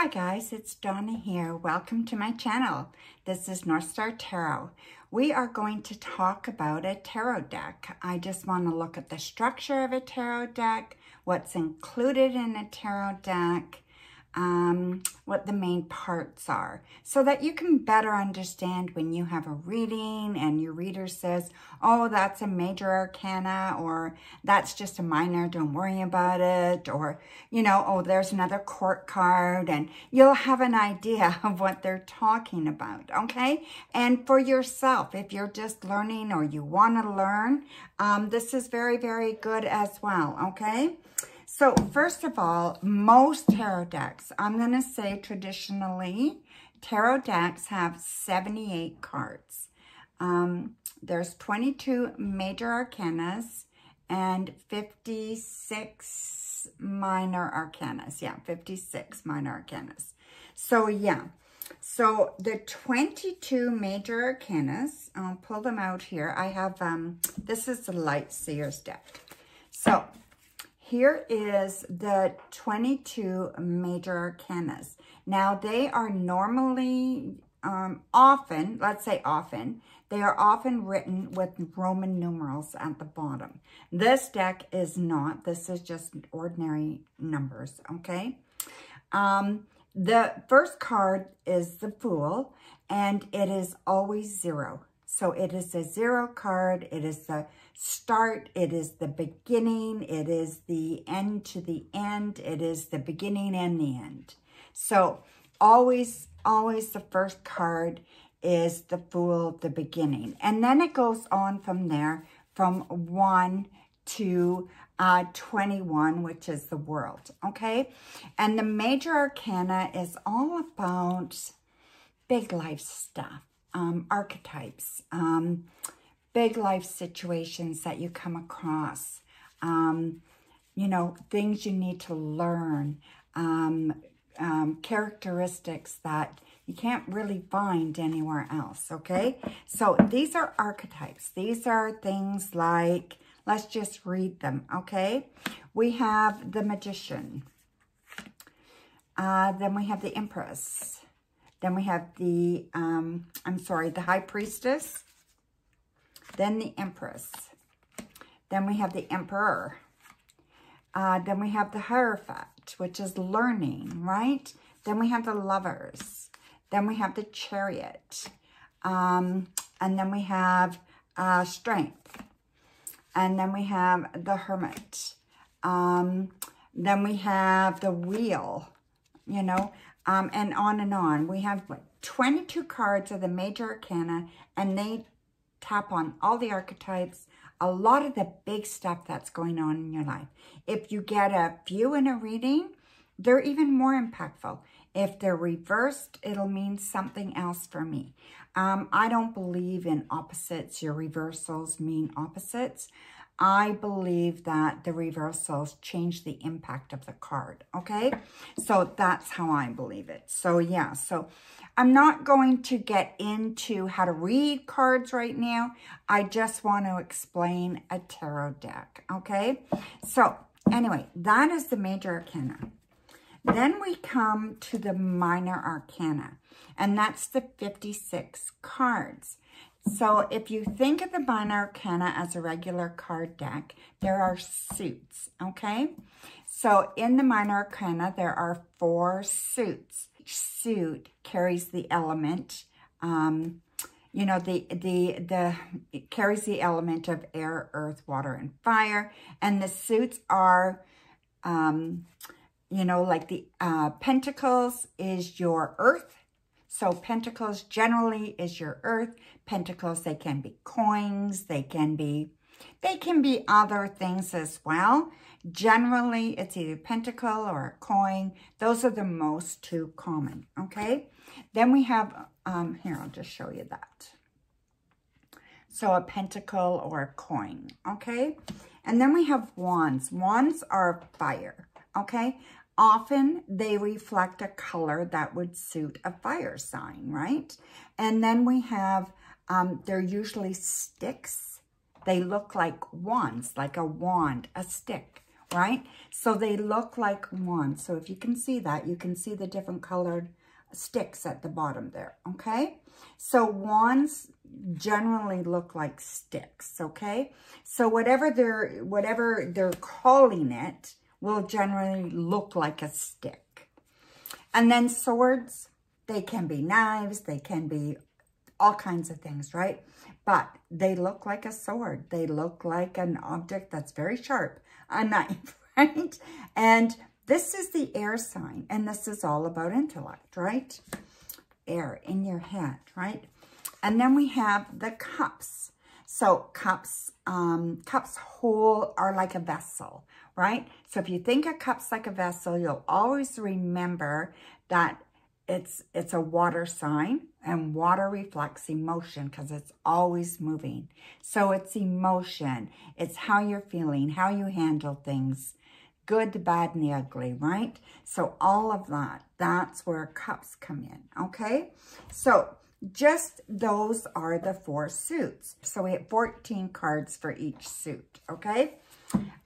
Hi guys, it's Donna here. Welcome to my channel. This is North Star Tarot. We are going to talk about a tarot deck. I just want to look at the structure of a tarot deck, what's included in a tarot deck, um, what the main parts are so that you can better understand when you have a reading and your reader says, oh, that's a major arcana or that's just a minor, don't worry about it. Or, you know, oh, there's another court card and you'll have an idea of what they're talking about, okay? And for yourself, if you're just learning or you want to learn, um, this is very, very good as well, okay? So first of all, most tarot decks, I'm going to say traditionally, tarot decks have 78 cards. Um, there's 22 major arcanas and 56 minor arcanas. Yeah, 56 minor arcanas. So yeah, so the 22 major arcanas, I'll pull them out here. I have, um, this is the Light Seers deck. So here is the 22 major arcanas. Now, they are normally, um, often, let's say often, they are often written with Roman numerals at the bottom. This deck is not. This is just ordinary numbers, okay? Um, the first card is the Fool, and it is always zero. So it is a zero card. It is the start. It is the beginning. It is the end to the end. It is the beginning and the end. So always, always the first card is the Fool, the beginning. And then it goes on from there from 1 to uh, 21, which is the world, okay? And the major arcana is all about big life stuff um, archetypes, um, big life situations that you come across, um, you know, things you need to learn, um, um, characteristics that you can't really find anywhere else, okay? So these are archetypes. These are things like, let's just read them, okay? We have the Magician. Uh, then we have the Empress. Then we have the, um, I'm sorry, the High Priestess. Then the Empress. Then we have the Emperor. Uh, then we have the Hierophant, which is learning, right? Then we have the Lovers. Then we have the Chariot. Um, and then we have uh, Strength. And then we have the Hermit. Um, then we have the Wheel, you know um, and on and on. We have what, 22 cards of the major arcana, and they tap on all the archetypes, a lot of the big stuff that's going on in your life. If you get a few in a reading, they're even more impactful. If they're reversed, it'll mean something else for me. Um, I don't believe in opposites. Your reversals mean opposites. I believe that the reversals change the impact of the card, okay? So that's how I believe it. So yeah, so I'm not going to get into how to read cards right now. I just want to explain a tarot deck, okay? So anyway, that is the major arcana. Then we come to the minor arcana, and that's the 56 cards. So if you think of the Minor Arcana as a regular card deck, there are suits, okay? So in the Minor Arcana, there are four suits. Each suit carries the element, um, you know, the, the, the, it carries the element of air, earth, water, and fire. And the suits are, um, you know, like the uh, Pentacles is your earth, so pentacles generally is your earth. Pentacles, they can be coins. They can be, they can be other things as well. Generally, it's either pentacle or a coin. Those are the most two common, okay? Then we have, um, here, I'll just show you that. So a pentacle or a coin, okay? And then we have wands. Wands are fire, okay? Often they reflect a color that would suit a fire sign, right? And then we have, um, they're usually sticks. They look like wands, like a wand, a stick, right? So they look like wands. So if you can see that, you can see the different colored sticks at the bottom there, okay? So wands generally look like sticks, okay? So whatever they're, whatever they're calling it will generally look like a stick. And then swords, they can be knives, they can be all kinds of things, right? But they look like a sword. They look like an object that's very sharp, a knife, right? And this is the air sign, and this is all about intellect, right? Air in your head, right? And then we have the cups. So cups, um, cups whole are like a vessel, right? So if you think of cups like a vessel, you'll always remember that it's it's a water sign and water reflects emotion because it's always moving. So it's emotion. It's how you're feeling, how you handle things, good, the bad, and the ugly, right? So all of that, that's where cups come in, okay? So just those are the four suits. So we have 14 cards for each suit, okay?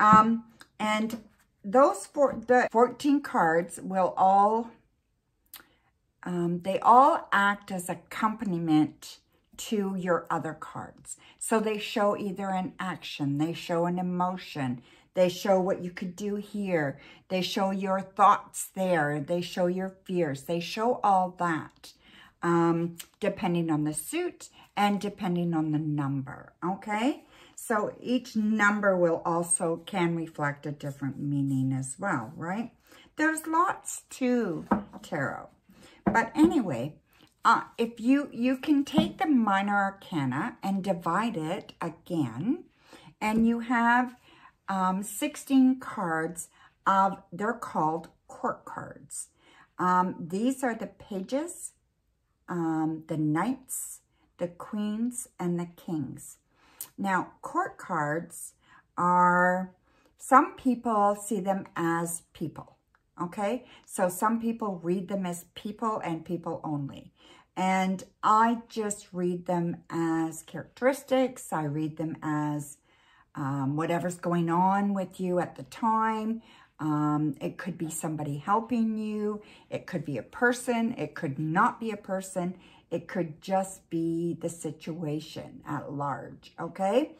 Um, and those four, the 14 cards will all um, they all act as accompaniment to your other cards. So they show either an action, they show an emotion, they show what you could do here, they show your thoughts there, they show your fears, they show all that, um, depending on the suit and depending on the number, okay? So each number will also can reflect a different meaning as well, right? There's lots to tarot. But anyway, uh, if you, you can take the minor arcana and divide it again, and you have um, 16 cards of, they're called court cards. Um, these are the pages, um, the knights, the queens, and the kings. Now, court cards are, some people see them as people okay? So some people read them as people and people only. And I just read them as characteristics. I read them as um, whatever's going on with you at the time. Um, it could be somebody helping you. It could be a person. It could not be a person. It could just be the situation at large, okay?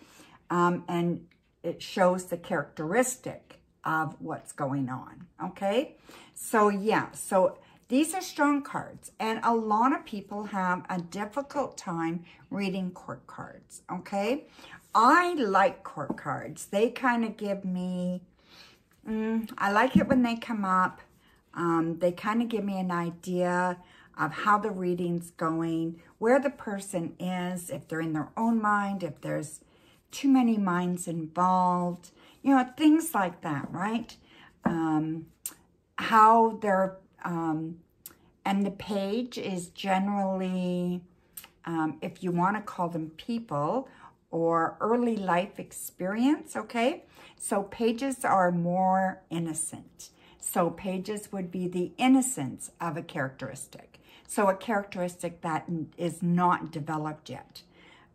Um, and it shows the characteristic of what's going on, okay? So yeah, so these are strong cards, and a lot of people have a difficult time reading court cards, okay? I like court cards. They kind of give me, mm, I like it when they come up. Um, they kind of give me an idea of how the reading's going, where the person is, if they're in their own mind, if there's too many minds involved, you know, things like that, right? Um, how they're, um, and the page is generally, um, if you want to call them people or early life experience, okay? So pages are more innocent. So pages would be the innocence of a characteristic. So a characteristic that is not developed yet.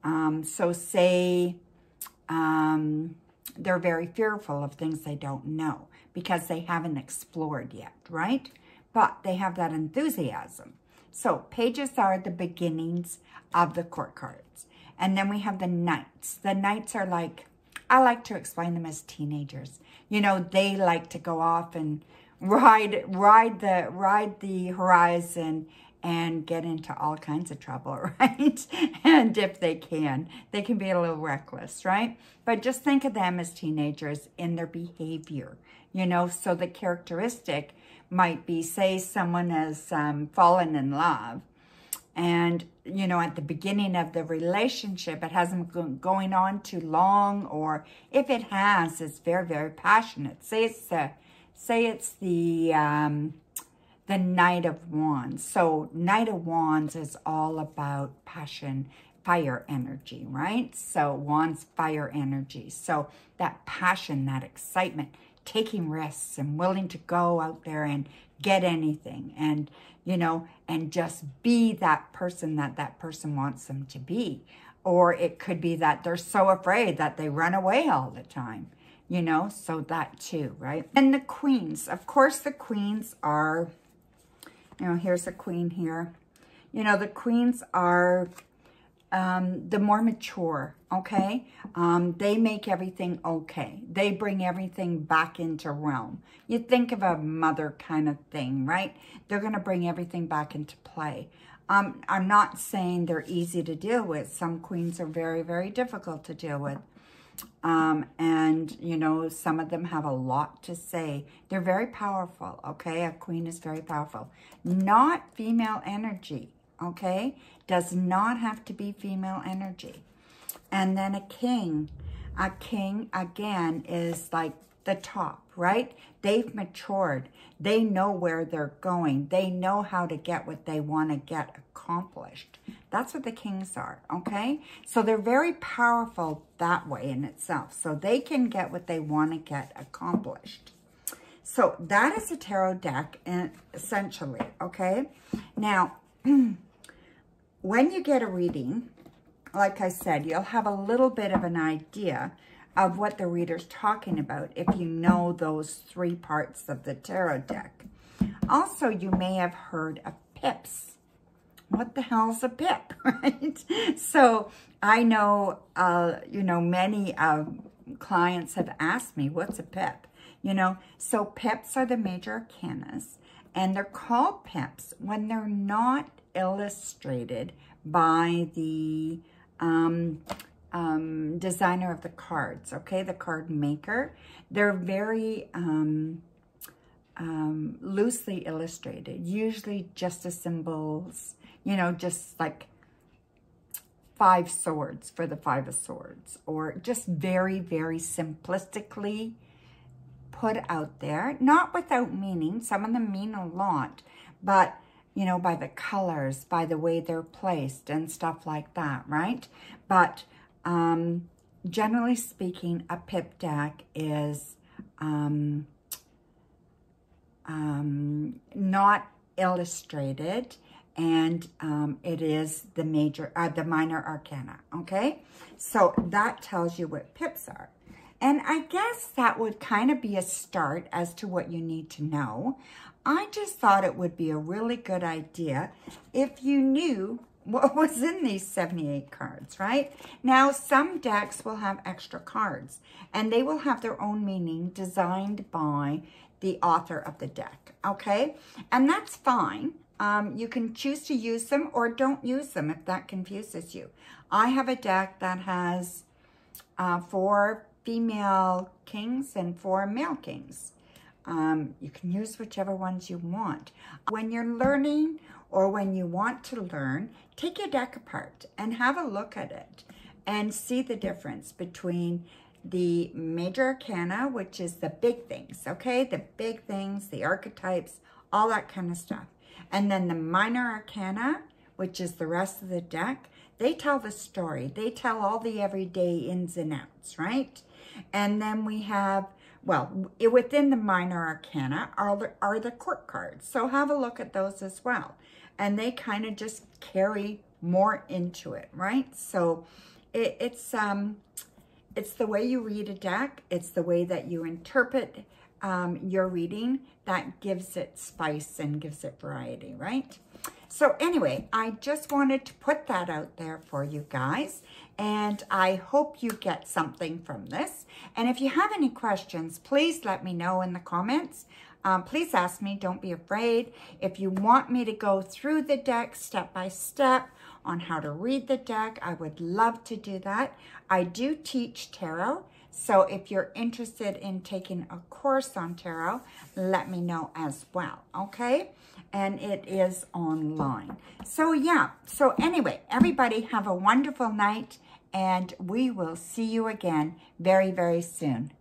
Um, so say, um, they're very fearful of things they don't know because they haven't explored yet, right? But they have that enthusiasm. So pages are the beginnings of the court cards. And then we have the knights. The knights are like, I like to explain them as teenagers. You know, they like to go off and ride ride the ride the horizon and get into all kinds of trouble, right? and if they can, they can be a little reckless, right? But just think of them as teenagers in their behavior, you know, so the characteristic might be, say someone has um, fallen in love and, you know, at the beginning of the relationship, it hasn't been going on too long, or if it has, it's very, very passionate. Say it's the, say it's the, um, the Knight of Wands. So Knight of Wands is all about passion, fire energy, right? So Wands, fire energy. So that passion, that excitement, taking risks and willing to go out there and get anything and, you know, and just be that person that that person wants them to be. Or it could be that they're so afraid that they run away all the time. You know, so that too, right? And the queens, of course, the queens are, you know, here's a queen here. You know, the queens are um, the more mature, okay? Um, they make everything okay. They bring everything back into realm. You think of a mother kind of thing, right? They're going to bring everything back into play. Um, I'm not saying they're easy to deal with. Some queens are very, very difficult to deal with. Um, and, you know, some of them have a lot to say. They're very powerful, okay? A queen is very powerful. Not female energy, okay? Does not have to be female energy. And then a king. A king, again, is like the top, right? They've matured. They know where they're going. They know how to get what they want to get accomplished. That's what the kings are, okay? So they're very powerful that way in itself. So they can get what they want to get accomplished. So that is a tarot deck, and essentially, okay? Now, when you get a reading, like I said, you'll have a little bit of an idea of what the reader's talking about if you know those three parts of the tarot deck. Also, you may have heard of pips. What the hell's a pip, right? So I know, uh, you know, many uh, clients have asked me, what's a pip? You know, so pips are the major arcanas, and they're called pips when they're not illustrated by the um, um, designer of the cards, okay? The card maker. They're very um, um, loosely illustrated, usually just as symbols, you know, just like five swords for the five of swords, or just very, very simplistically put out there, not without meaning. Some of them mean a lot, but you know, by the colors, by the way they're placed and stuff like that, right? But um, generally speaking, a pip deck is um, um, not illustrated and um, it is the major, uh, the minor arcana, okay? So that tells you what pips are. And I guess that would kind of be a start as to what you need to know. I just thought it would be a really good idea if you knew what was in these 78 cards, right? Now, some decks will have extra cards, and they will have their own meaning designed by the author of the deck, okay? And that's fine. Um, you can choose to use them or don't use them if that confuses you. I have a deck that has uh, four female kings and four male kings. Um, you can use whichever ones you want. When you're learning or when you want to learn, take your deck apart and have a look at it and see the difference between the major arcana, which is the big things, okay? The big things, the archetypes, all that kind of stuff. And then the minor arcana, which is the rest of the deck, they tell the story. They tell all the everyday ins and outs, right? And then we have well, within the minor arcana are the, are the court cards. So have a look at those as well. And they kind of just carry more into it, right? So it, it's, um, it's the way you read a deck. It's the way that you interpret um, your reading that gives it spice and gives it variety, right? So anyway, I just wanted to put that out there for you guys. And I hope you get something from this. And if you have any questions, please let me know in the comments. Um, please ask me, don't be afraid. If you want me to go through the deck step by step on how to read the deck, I would love to do that. I do teach tarot. So if you're interested in taking a course on tarot, let me know as well, okay? And it is online. So yeah, so anyway, everybody have a wonderful night and we will see you again very, very soon.